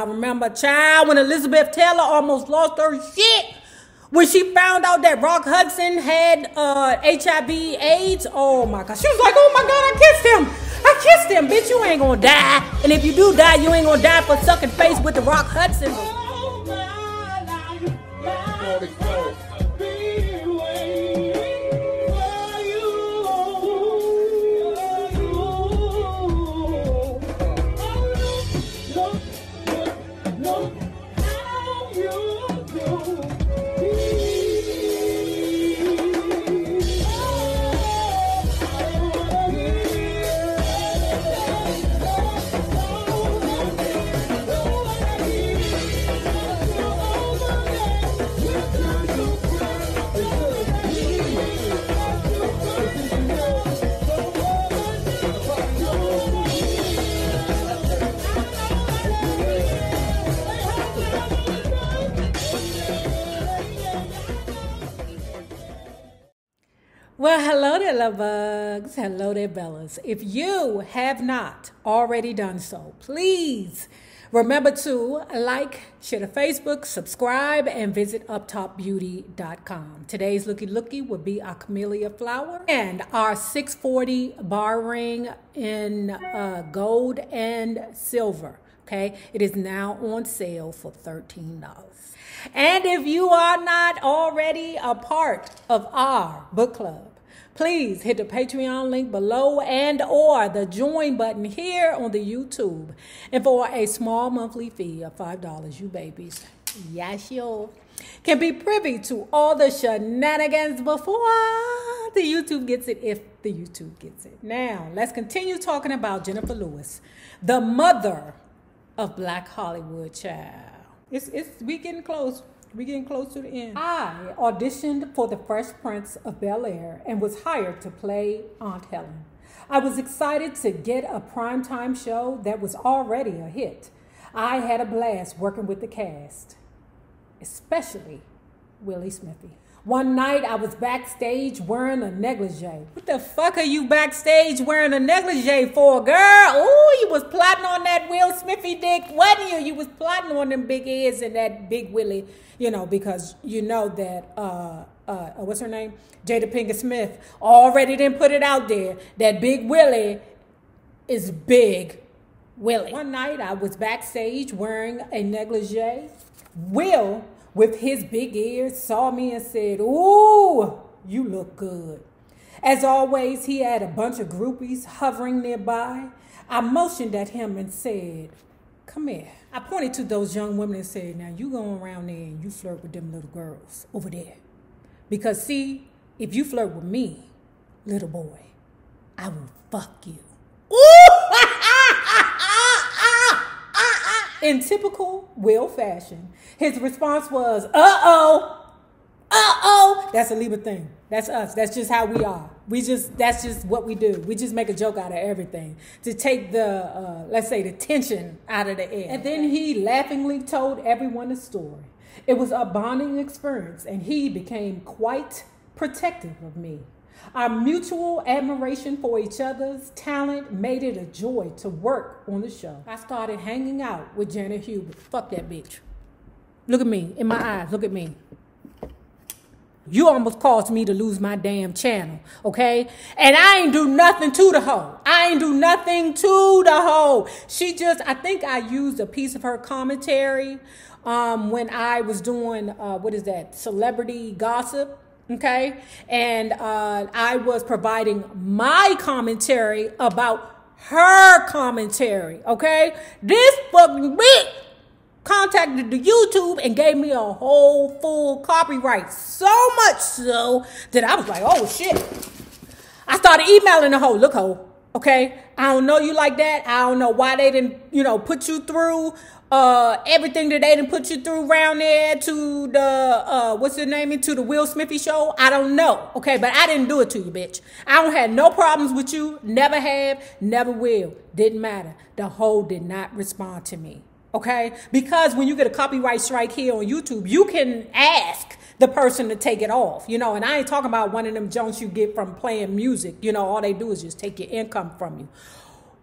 I remember, a child, when Elizabeth Taylor almost lost her shit when she found out that Rock Hudson had uh, HIV AIDS. Oh my God. She was like, oh my God, I kissed him. I kissed him. Bitch, you ain't gonna die. And if you do die, you ain't gonna die for sucking face with the Rock Hudson. Well, hello there, love bugs. Hello there, Bellas. If you have not already done so, please remember to like, share to Facebook, subscribe, and visit uptopbeauty.com. Today's looky looky will be our camellia flower and our 640 bar ring in uh, gold and silver. Okay, it is now on sale for $13. And if you are not already a part of our book club, please hit the Patreon link below and or the join button here on the YouTube. And for a small monthly fee of $5, you babies, yes, yo, can be privy to all the shenanigans before the YouTube gets it, if the YouTube gets it. Now, let's continue talking about Jenifer Lewis, the mother of Black Hollywood child. It's, it's, we getting close. We getting close to the end. I auditioned for The Fresh Prince of Bel Air and was hired to play Aunt Helen. I was excited to get a primetime show that was already a hit. I had a blast working with the cast, especially Willie Smithy. One night I was backstage wearing a negligee. What the fuck are you backstage wearing a negligee for, girl? Ooh, you was plotting on that Will Smithy dick, wasn't you? You was plotting on them big ears and that big Willie, you know, because you know that uh uh, what's her name? Jada Pinkett Smith already didn't put it out there that Big Willie is Big Willie. One night I was backstage wearing a negligee. Will with his big ears, saw me and said, Ooh, you look good. As always, he had a bunch of groupies hovering nearby. I motioned at him and said, Come here. I pointed to those young women and said, Now you go around there and you flirt with them little girls over there. Because, see, if you flirt with me, little boy, I will fuck you. Ooh! In typical Will fashion, his response was, uh oh, uh oh. That's a Libra thing. That's us. That's just how we are. We just, that's just what we do. We just make a joke out of everything to take the, uh, let's say, the tension out of the air. And then he laughingly told everyone the story. It was a bonding experience, and he became quite protective of me. Our mutual admiration for each other's talent made it a joy to work on the show. I started hanging out with Janet Hubert. Fuck that bitch. Look at me, in my eyes, look at me. You almost caused me to lose my damn channel, okay? And I ain't do nothing to the hoe. I ain't do nothing to the hoe. She just, I think I used a piece of her commentary um, when I was doing, uh, what is that, celebrity gossip okay? And uh, I was providing my commentary about her commentary, okay? This fucking bitch contacted the YouTube and gave me a whole full copyright. So much so that I was like, oh shit. I started emailing the whole, look, hoe, okay? I don't know you like that. I don't know why they didn't, you know, put you through uh, everything that they didn't put you through around there to the uh, what's your name to the Will Smithy show. I don't know, okay, but I didn't do it to you, bitch. I don't have no problems with you. Never have, never will. Didn't matter. The whole did not respond to me, okay? Because when you get a copyright strike here on YouTube, you can ask the person to take it off, you know. And I ain't talking about one of them junks you get from playing music. You know, all they do is just take your income from you.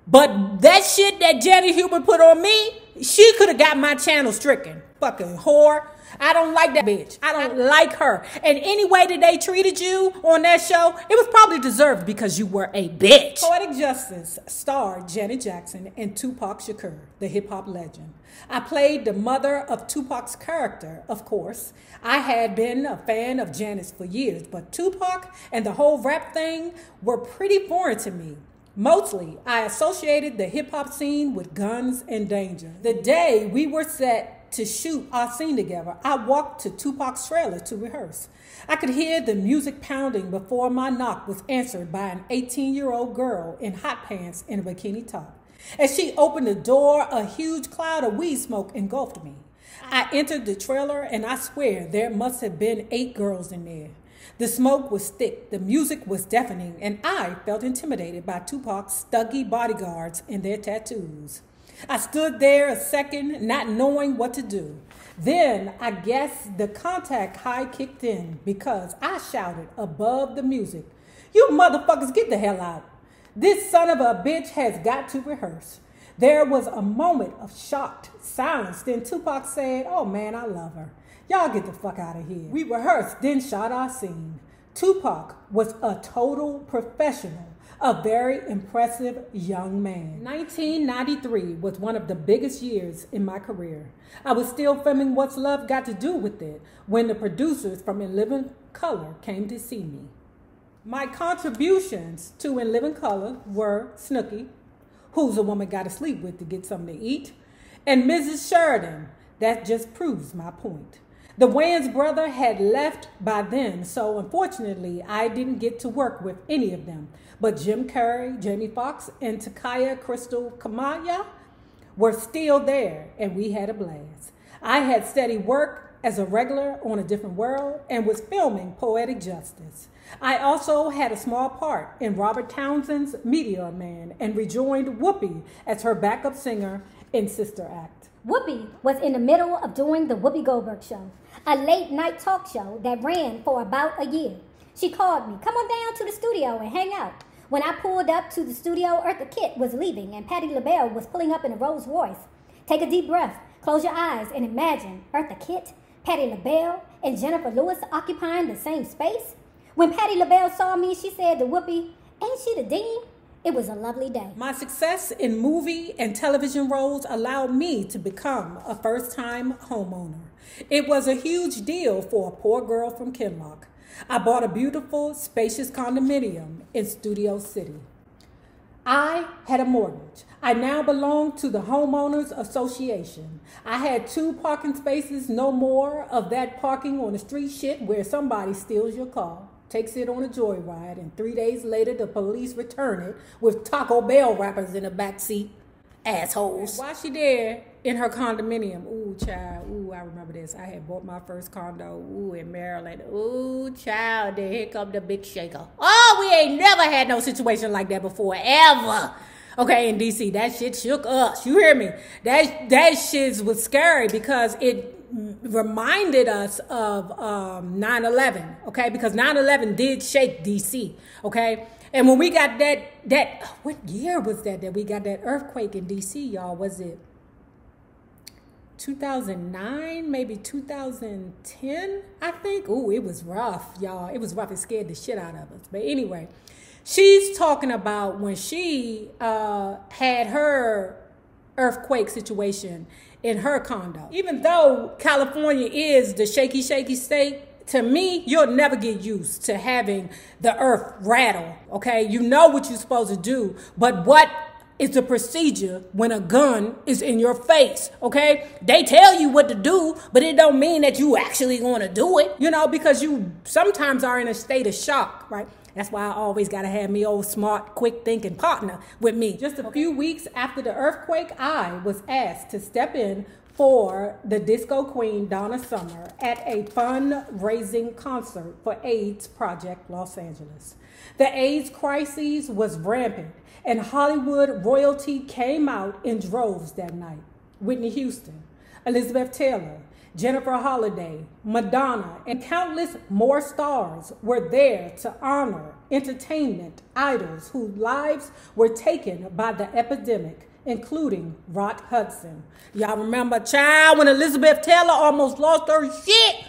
But that shit that Janet Hubert put on me, she could have got my channel stricken. Fucking whore. I don't like that bitch. I don't like her. And any way that they treated you on that show, it was probably deserved because you were a bitch. Poetic Justice starred Janet Jackson and Tupac Shakur, the hip hop legend. I played the mother of Tupac's character, of course. I had been a fan of Janet's for years, but Tupac and the whole rap thing were pretty foreign to me. Mostly, I associated the hip hop scene with guns and danger. The day we were set to shoot our scene together, I walked to Tupac's trailer to rehearse. I could hear the music pounding before my knock was answered by an 18 year old girl in hot pants and a bikini top. As she opened the door, a huge cloud of weed smoke engulfed me. I entered the trailer, and I swear there must have been eight girls in there. The smoke was thick, the music was deafening, and I felt intimidated by Tupac's thuggy bodyguards and their tattoos. I stood there a second, not knowing what to do. Then I guess the contact high kicked in because I shouted above the music, You motherfuckers, get the hell out. This son of a bitch has got to rehearse. There was a moment of shocked silence. Then Tupac said, Oh man, I love her. Y'all get the fuck out of here. We rehearsed, then shot our scene. Tupac was a total professional a very impressive young man. 1993 was one of the biggest years in my career. I was still filming What's Love Got to Do with It when the producers from In Living Color came to see me. My contributions to In Living Color were Snooki, who's a woman got to sleep with to get something to eat, and Mrs. Sheridan. That just proves my point. The Wayans brother had left by then, so unfortunately, I didn't get to work with any of them. But Jim Carrey, Jamie Foxx, and T'Keyah Crystal Keymáh were still there, and we had a blast. I had steady work as a regular on a different world and was filming Poetic Justice. I also had a small part in Robert Townsend's Meteor Man and rejoined Whoopi as her backup singer in Sister Act. Whoopi was in the middle of doing the Whoopi Goldberg Show, a late night talk show that ran for about a year. She called me, come on down to the studio and hang out. When I pulled up to the studio, Eartha Kitt was leaving and Patti LaBelle was pulling up in a Rolls Royce. Take a deep breath, close your eyes, and imagine Eartha Kitt, Patti LaBelle, and Jenifer Lewis occupying the same space. When Patti LaBelle saw me, she said to Whoopi, Ain't she the dean? It was a lovely day. My success in movie and television roles allowed me to become a first time homeowner. It was a huge deal for a poor girl from Kinloch. I bought a beautiful, spacious condominium in Studio City. I had a mortgage. I now belong to the Homeowners Association. I had two parking spaces, no more of that parking on the street shit where somebody steals your car, takes it on a joyride, and three days later the police return it with Taco Bell wrappers in the back seat. Assholes. While she there, in her condominium. Ooh, child. Ooh, I remember this. I had bought my first condo. Ooh, in Maryland. Ooh, child. Then here come the big shaker. Oh, we ain't never had no situation like that before, ever. Okay, in DC, that shit shook us. You hear me? That that shit was scary because it reminded us of um, 9-11 okay because 9-11 did shake dc okay and when we got that that what year was that that we got that earthquake in dc y'all was it 2009, maybe 2010, I think. Ooh, it was rough, y'all. It was rough. It scared the shit out of us. But anyway, she's talking about when she uh, had her earthquake situation in her condo. Even though California is the shaky, shaky state, to me, you'll never get used to having the earth rattle. Okay, you know what you're supposed to do, but what it's a procedure when a gun is in your face, okay? They tell you what to do, but it don't mean that you actually going to do it, you know, because you sometimes are in a state of shock, right? That's why I always got to have me old smart, quick thinking partner with me. Just a few weeks after the earthquake, I was asked to step in for the disco queen Donna Summer at a fundraising concert for AIDS Project Los Angeles. The AIDS crisis was rampant and Hollywood royalty came out in droves that night. Whitney Houston, Elizabeth Taylor, Jennifer Holliday, Madonna, and countless more stars were there to honor entertainment idols whose lives were taken by the epidemic, including Rock Hudson. Y'all remember, child, when Elizabeth Taylor almost lost her shit?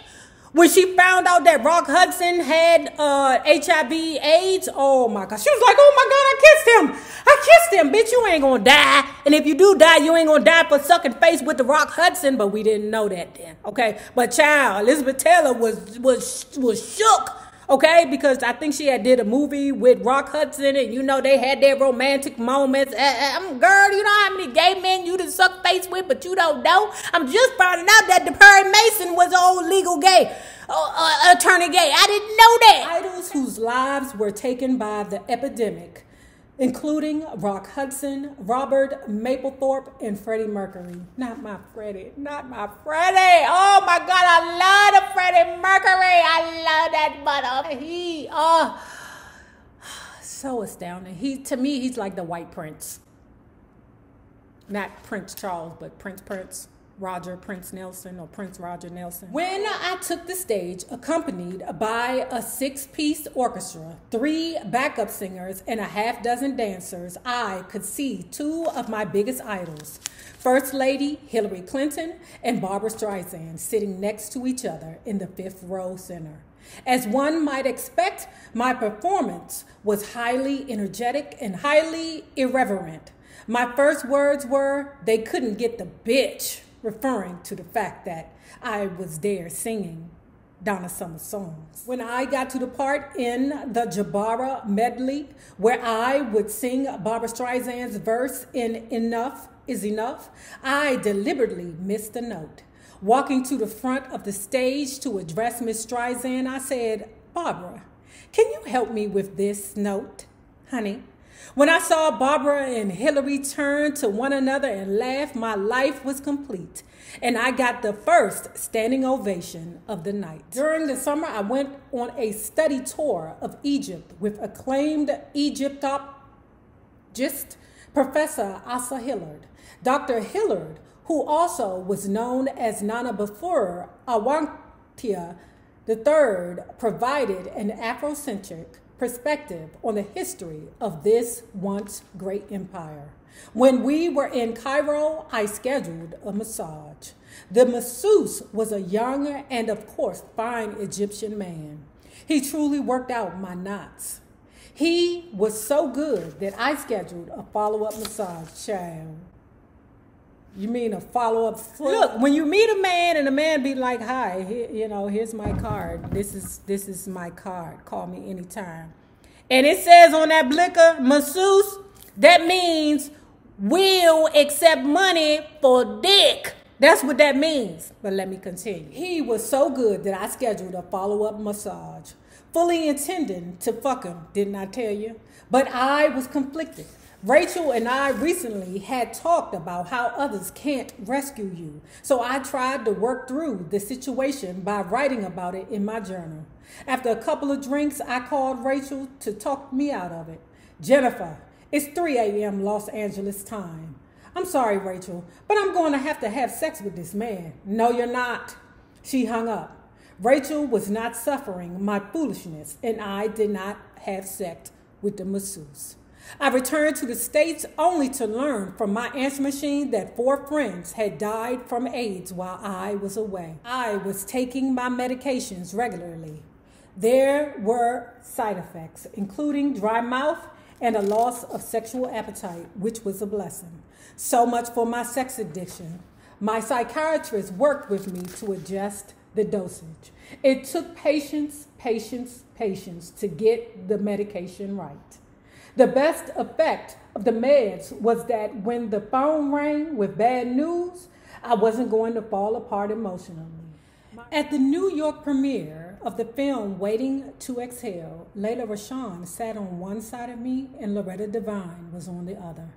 When she found out that Rock Hudson had uh, HIV AIDS, oh my God. She was like, oh my God, I kissed him. I kissed him. Bitch, you ain't gonna die. And if you do die, you ain't gonna die for sucking face with the Rock Hudson, but we didn't know that then. Okay. But child, Elizabeth Taylor was was was shook okay? Because I think she had did a movie with Rock Hudson, and you know they had their romantic moments. Uh, uh, girl, you know how many gay men you done suck face with, but you don't know. I'm just finding out that the Perry Mason was old legal gay. Uh, uh, attorney gay. I didn't know that. Idols whose lives were taken by the epidemic including Rock Hudson, Robert Mapplethorpe, and Freddie Mercury. Not my Freddie, not my Freddie. Oh my God, I love the Freddie Mercury. I love that mother. He, oh, so astounding. He, to me, he's like the White Prince. Not Prince Charles, but Prince Prince. Roger Prince Nelson or Prince Roger Nelson. When I took the stage, accompanied by a six piece orchestra, three backup singers, and a half dozen dancers, I could see two of my biggest idols First Lady Hillary Clinton and Barbra Streisand sitting next to each other in the fifth row center. As one might expect, my performance was highly energetic and highly irreverent. My first words were, they couldn't get the bitch referring to the fact that I was there singing Donna Summer songs. When I got to the part in the Jabara medley where I would sing Barbra Streisand's verse in Enough is Enough, I deliberately missed a note. Walking to the front of the stage to address Miss Streisand, I said, Barbra, can you help me with this note, honey? When I saw Barbra and Hillary turn to one another and laugh, my life was complete. And I got the first standing ovation of the night. During the summer, I went on a study tour of Egypt with acclaimed Egyptologist Professor Asa Hilliard. Dr. Hilliard, who also was known as Nana Baffour Amankwatia III, provided an Afrocentric perspective on the history of this once great empire. When we were in Cairo, I scheduled a massage. The masseuse was a young and, of course, fine Egyptian man. He truly worked out my knots. He was so good that I scheduled a follow up massage, child. You mean a follow up? Look, when you meet a man and a man be like, "Hi, here, you know, here's my card. This is this is my card. Call me anytime." And it says on that blicker, masseuse. That means will accept money for dick. That's what that means. But let me continue. He was so good that I scheduled a follow up massage, fully intending to fuck him, didn't I tell you? But I was conflicted. Rachel and I recently had talked about how others can't rescue you. So I tried to work through the situation by writing about it in my journal. After a couple of drinks, I called Rachel to talk me out of it. Jenifer, it's 3 a.m. Los Angeles time. I'm sorry, Rachel, but I'm going to have to have sex with this man. No, you're not. She hung up. Rachel was not suffering my foolishness, and I did not have sex with the masseuse. I returned to the States only to learn from my answer machine that four friends had died from AIDS while I was away. I was taking my medications regularly. There were side effects, including dry mouth and a loss of sexual appetite, which was a blessing. So much for my sex addiction. My psychiatrist worked with me to adjust the dosage. It took patience, patience, patience to get the medication right. The best effect of the meds was that when the phone rang with bad news, I wasn't going to fall apart emotionally. At the New York premiere of the film Waiting to Exhale, Lela Rochon sat on one side of me and Loretta Devine was on the other.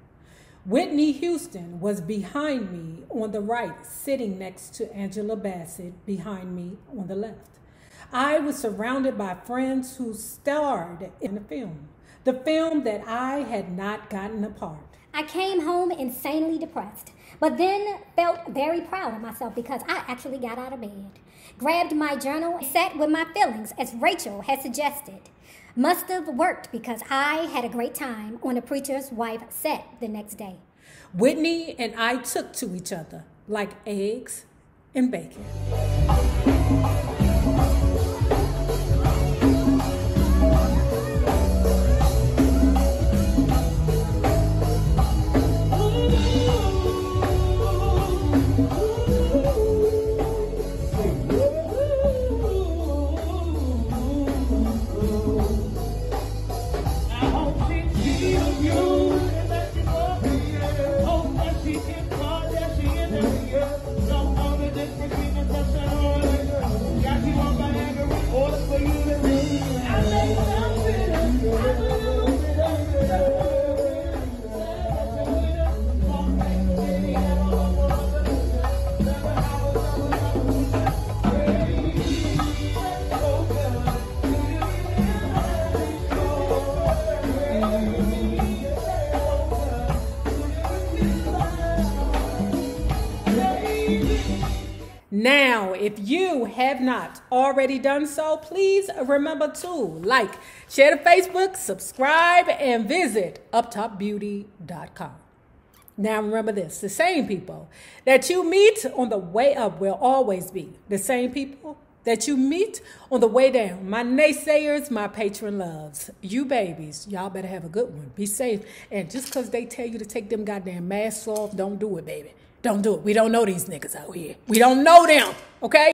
Whitney Houston was behind me on the right, sitting next to Angela Bassett behind me on the left. I was surrounded by friends who starred in the film the film that I had not gotten apart. I came home insanely depressed. but then felt very proud of myself because I actually got out of bed, grabbed my journal, and sat with my feelings as Rachel had suggested. Must have worked because I had a great time on the preacher's wife set the next day. Whitney and I took to each other like eggs and bacon. If you have not already done so, please remember to like, share to Facebook, subscribe, and visit uptopbeauty.com. Now, remember this the same people that you meet on the way up will always be the same people that you meet on the way down. My naysayers, my patron loves. You babies, y'all better have a good one. Be safe. And just because they tell you to take them goddamn masks off, don't do it, baby. Don't do it. We don't know these niggas out here. We don't know them, okay?